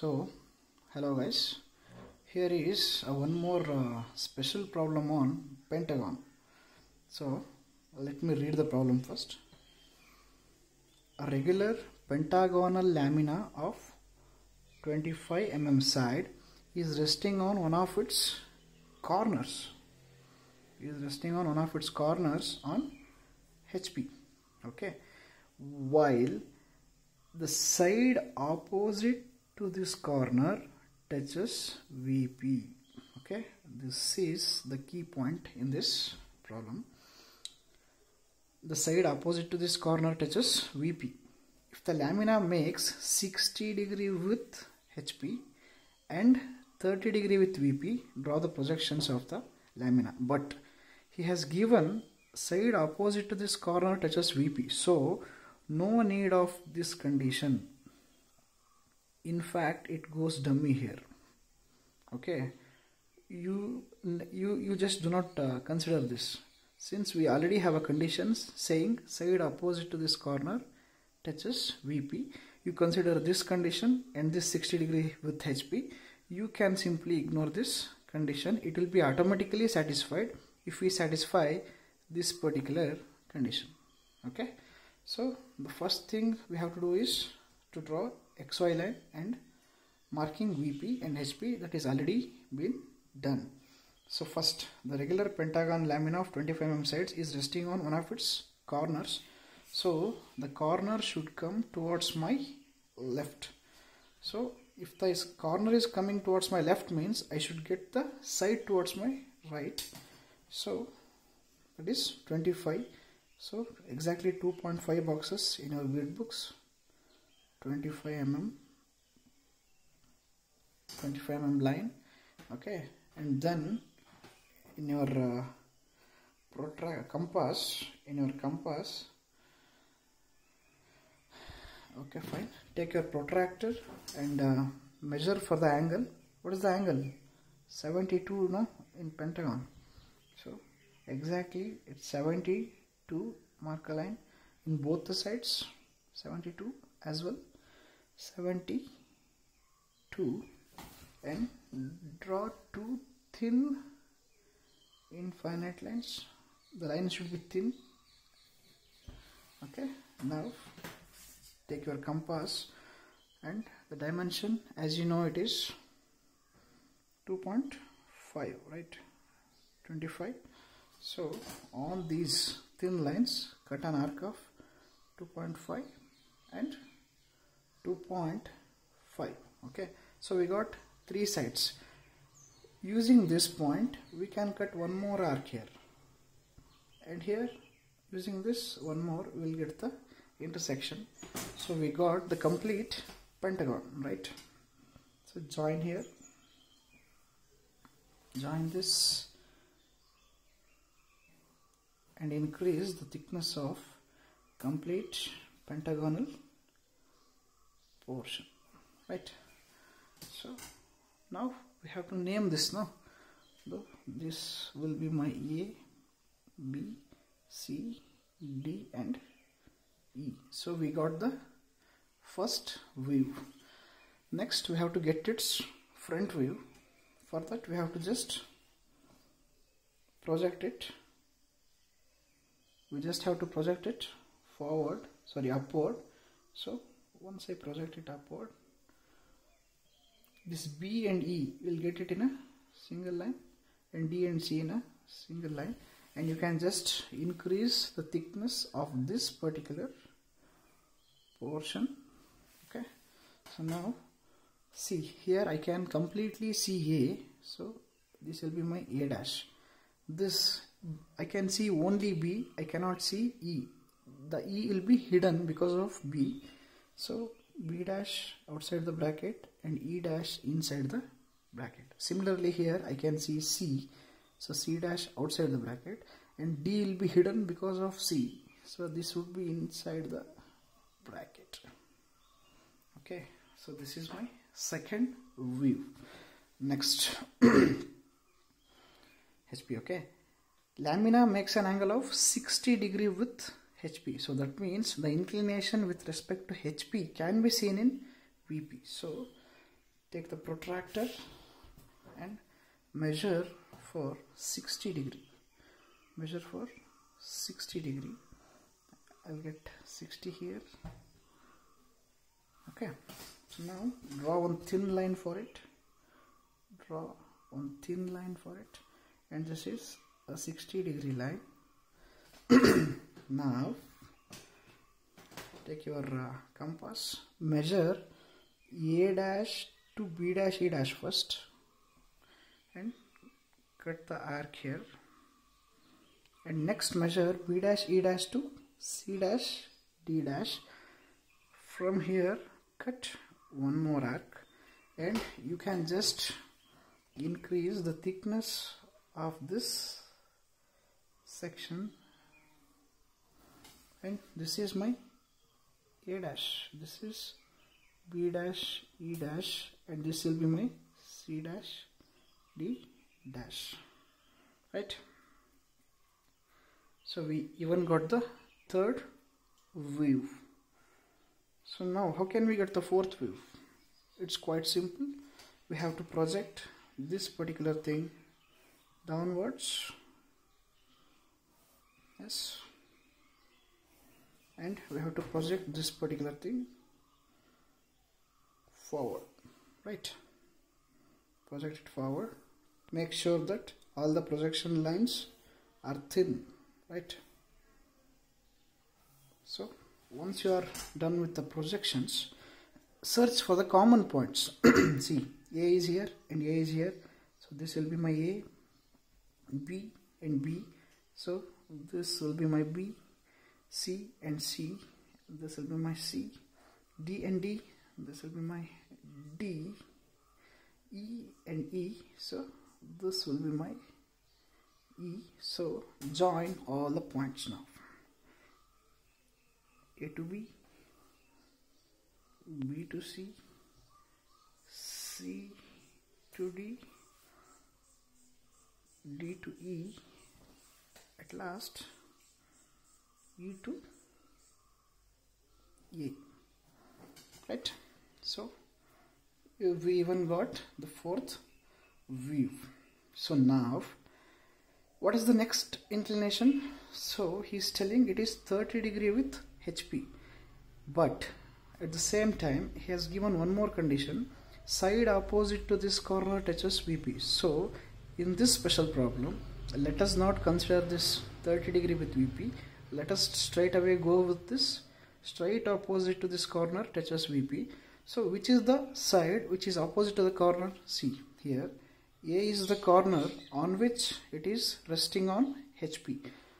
So, hello guys. Here is uh, one more uh, special problem on pentagon. So, let me read the problem first. A regular pentagonal lamina of 25 mm side is resting on one of its corners. Is resting on one of its corners on HP. Okay. While the side opposite to this corner touches VP. Okay, this is the key point in this problem. The side opposite to this corner touches VP. If the lamina makes 60 degree with HP and 30 degree with VP, draw the projections of the lamina. But he has given side opposite to this corner touches VP. So no need of this condition in fact it goes dummy here. Okay? You you you just do not uh, consider this. Since we already have a conditions saying side opposite to this corner touches vp you consider this condition and this 60 degree with hp you can simply ignore this condition. It will be automatically satisfied if we satisfy this particular condition. Okay? So the first thing we have to do is to draw xy line and marking vp and hp that is already been done. So first the regular pentagon lamina of 25 mm sides is resting on one of its corners. So the corner should come towards my left. So if the corner is coming towards my left means i should get the side towards my right. So that is 25 so exactly 2.5 boxes in your grid books 25 mm 25 mm line. Okay and then in your uh, compass in your compass okay fine. Take your protractor and uh, measure for the angle. What is the angle? 72 no in pentagon. So exactly it's 72 mark a line in both the sides 72 as well 72 and draw two thin infinite lines. The line should be thin. Okay now take your compass and the dimension as you know it is 2.5 right? 25 so on these thin lines cut an arc of 2.5 and 2.5 okay? So we got three sides. Using this point we can cut one more arc here. And here using this one more we will get the intersection. So we got the complete pentagon right? So join here. Join this. And increase the thickness of complete pentagonal portion right. So now we have to name this now so this will be my a b c d and e. So we got the first view. Next we have to get its front view. For that we have to just project it. We just have to project it forward sorry upward. So once I project it upward this B and E will get it in a single line and D and C in a single line. And you can just increase the thickness of this particular portion. Okay. So now see here I can completely see A. So this will be my A dash. This I can see only B. I cannot see E. The E will be hidden because of B so B dash outside the bracket and E dash inside the bracket. Similarly here I can see C. So C dash outside the bracket and D will be hidden because of C. So this would be inside the bracket. Okay. So this is my second view. Next. HP okay. Lamina makes an angle of 60 degree with HP so that means the inclination with respect to HP can be seen in VP so take the protractor and measure for 60 degree. Measure for 60 degree. I'll get 60 here. Okay. So now draw one thin line for it. Draw one thin line for it. And this is a 60 degree line now take your uh, compass measure a dash to b dash e dash first and cut the arc here. And next measure b dash e dash to c dash d dash. From here cut one more arc and you can just increase the thickness of this section and this is my a dash. This is b dash e dash and this will be my c dash d dash. Right? So we even got the third view. So now how can we get the fourth view? It's quite simple. We have to project this particular thing downwards. Yes and we have to project this particular thing forward. Right. Project it forward. Make sure that all the projection lines are thin. Right. So once you are done with the projections search for the common points. See a is here and a is here. So this will be my a b and b. So this will be my b c and c this will be my c d and d this will be my d e and e so this will be my e so join all the points now. A to b b to c c to d d to e at last e to a right? So we even got the fourth view so now what is the next inclination? So he's telling it is 30 degree with HP but at the same time he has given one more condition. Side opposite to this corner touches VP so in this special problem let us not consider this 30 degree with VP let us straight away go with this. Straight opposite to this corner touches VP so which is the side which is opposite to the corner? C here. A is the corner on which it is resting on HP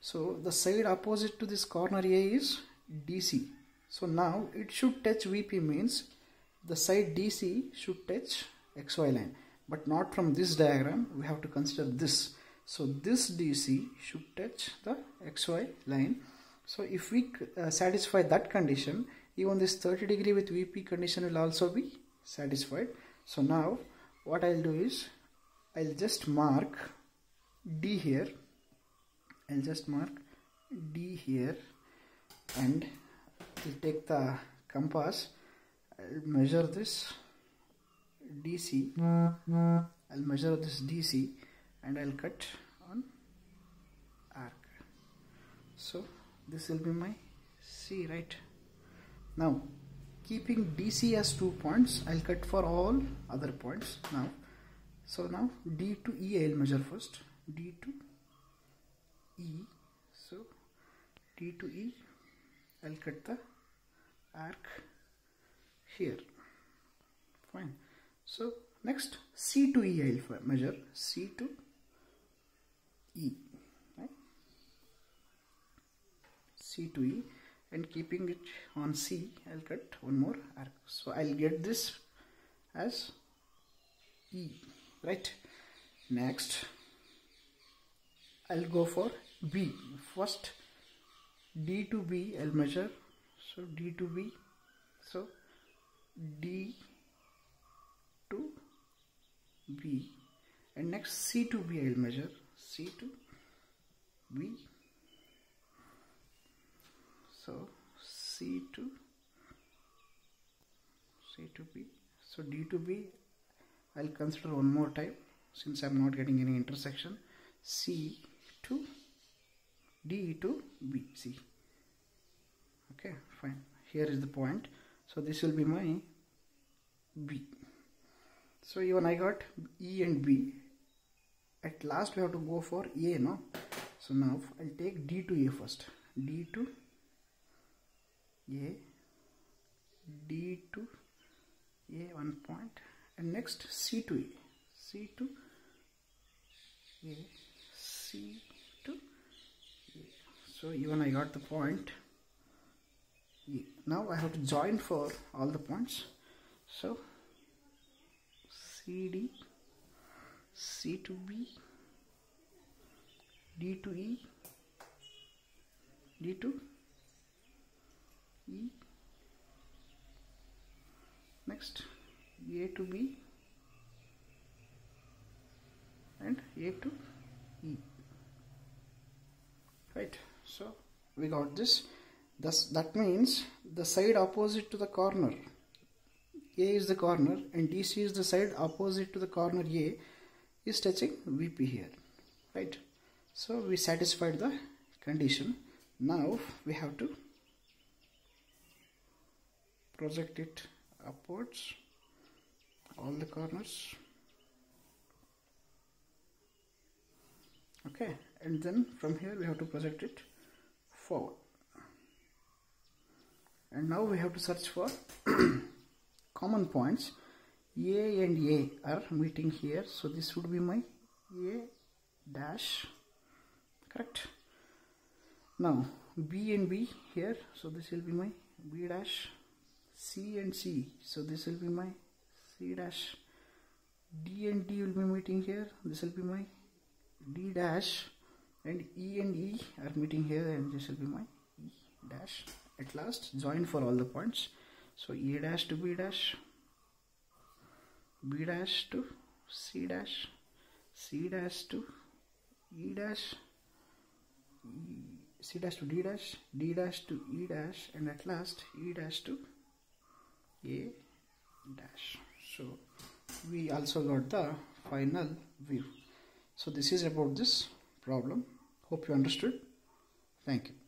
so the side opposite to this corner A is DC so now it should touch VP means the side DC should touch XY line. But not from this diagram. We have to consider this so this DC should touch the XY line. So if we uh, satisfy that condition even this 30 degree with VP condition will also be satisfied. So now what I'll do is I'll just mark D here. I'll just mark D here and I'll take the compass. I'll measure this DC I'll measure this DC and I'll cut on arc. So this will be my C right? Now keeping DC as two points I'll cut for all other points now. So now D to E I'll measure first. D to E so D to E I'll cut the arc here. Fine. So next C to E I'll measure. C to E right? C to E and keeping it on C I'll cut one more arc. So I'll get this as E right? Next I'll go for B. First D to B I'll measure. So D to B. So D to B. And next C to B I'll measure C to B so C to C to B so D to B I'll consider one more type since I'm not getting any intersection. C to D to B C. Okay fine. Here is the point. So this will be my B so even I got E and B at last we have to go for A no? So now I'll take D to A first. D to A. D to A one point. And next C to A. C to A. C to A. So even I got the point A. now I have to join for all the points. So CD C to B D to E D to E next A to B and A to E. Right so we got this. Thus that means the side opposite to the corner. A is the corner and DC is the side opposite to the corner A is touching VP here right? So we satisfied the condition. Now we have to project it upwards all the corners. Okay and then from here we have to project it forward. And now we have to search for common points a and a are meeting here. So this would be my a dash. Correct. Now b and b here. So this will be my b dash. C and c. So this will be my c dash. D and d will be meeting here. This will be my d dash. And e and e are meeting here and this will be my e dash. At last join for all the points. So E dash to b dash b dash to c dash c dash to e dash c dash to d dash d dash to e dash and at last e dash to a dash. So we also got the final view. So this is about this problem. Hope you understood. Thank you